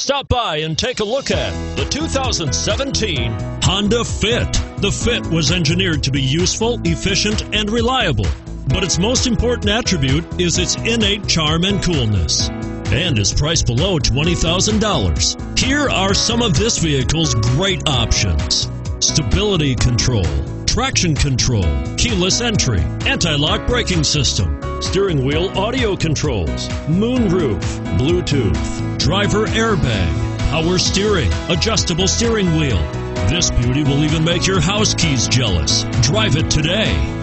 Stop by and take a look at the 2017 Honda Fit. The Fit was engineered to be useful, efficient, and reliable, but its most important attribute is its innate charm and coolness and is priced below $20,000. Here are some of this vehicle's great options. Stability control, traction control, keyless entry, anti-lock braking system, steering wheel audio controls, moonroof, Bluetooth, driver airbag, power steering, adjustable steering wheel. This beauty will even make your house keys jealous. Drive it today.